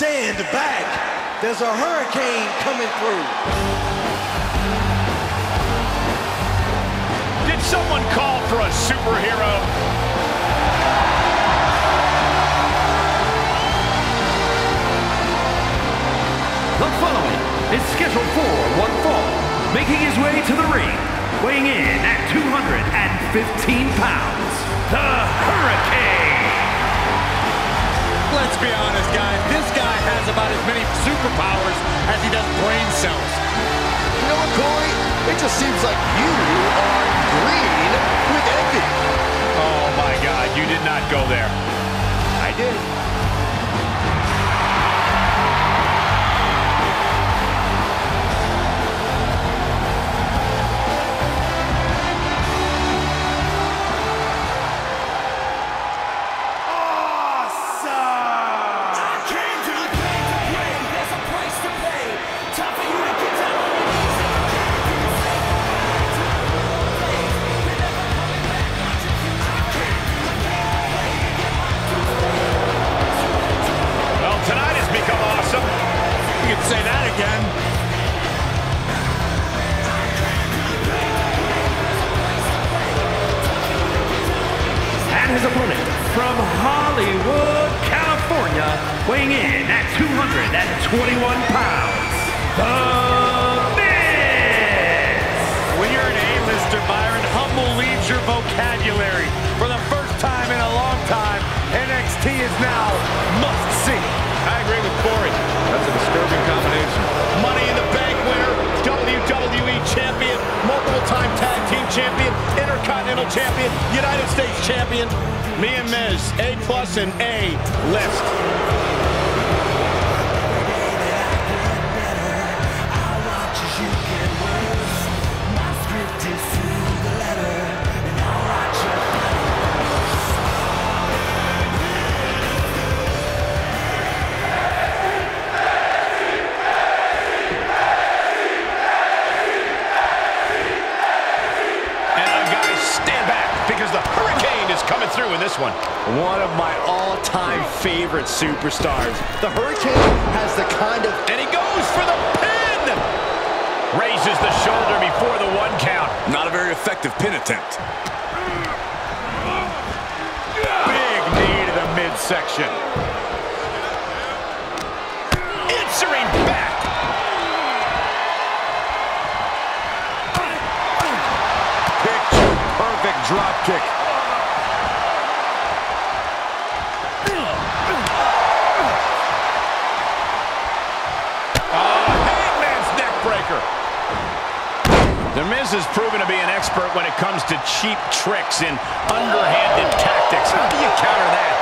Stand back. There's a hurricane coming through. Did someone call for a superhero? The following is scheduled for one fall, making his way to the ring, weighing in at 215 pounds, as many superpowers as he does brain cells. You know what, Corey? It just seems like you are green with envy. Oh my God, you did not go there. I did. And his opponent from Hollywood, California, weighing in at 221 pounds, The Miz. When you're an A-lister, Intercontinental champion, United States champion. Me and Miz, A plus and A list. This one. One of my all-time favorite superstars. The Hurricane has the kind of... And he goes for the pin! Raises the shoulder before the one count. Not a very effective pin attempt. Big knee to the midsection. Answering back. Picture perfect drop kick. Hangman's neck breaker. The Miz has proven to be an expert when it comes to cheap tricks and underhanded tactics. How do you counter that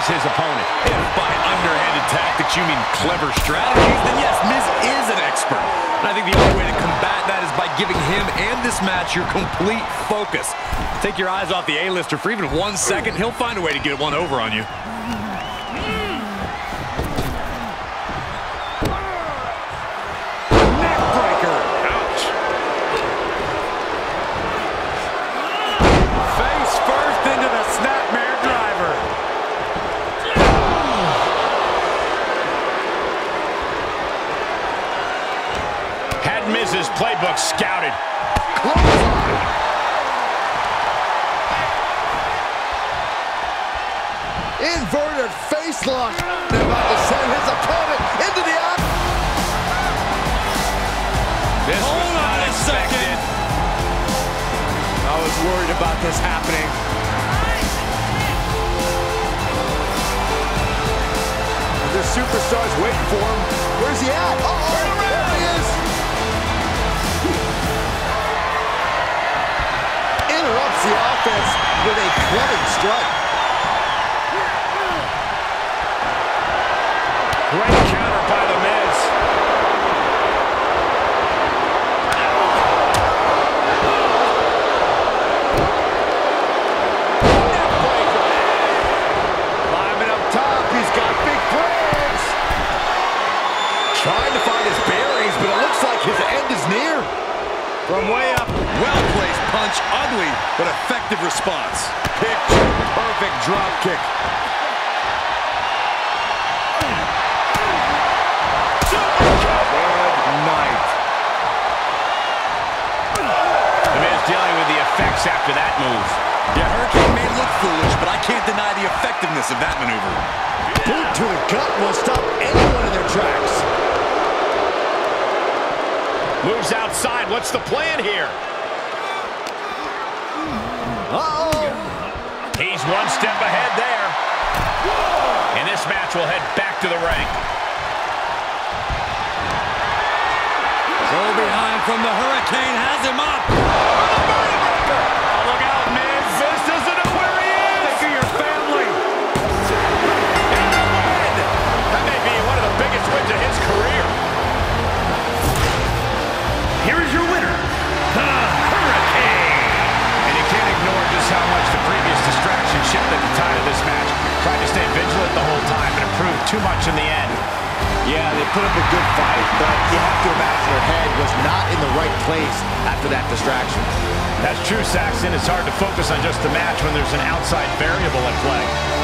as his opponent? If by underhanded tactics you mean clever strategies, then yes, Miz is an expert. And I think the only way to combat that is by giving him and this match your complete focus. Take your eyes off the A-lister for even one second, he'll find a way to get one over on you. Had Miz's playbook scouted. Inverted face lock. They're about to send his opponent into the eye. This was Hold not on a expected. second. I was worried about this happening. The superstar's waiting for him. Where's he at? Uh oh, the offense with a clubbing strike. From way up. Well-placed punch, ugly, but effective response. Kick, perfect drop kick. Bad night. The man's dealing with the effects after that move. Yeah, Hurricane may look foolish, but I can't deny the effectiveness of that maneuver. Boot to the gut will stop anyone in their tracks. Moves outside. What's the plan here? Uh-oh. He's one step ahead there. And this match will head back to the ring. Go behind from the Hurricane has him up. Too much in the end. Yeah, they put up a good fight, but you have to imagine their head was not in the right place after that distraction. That's true, Saxton. It's hard to focus on just the match when there's an outside variable at play.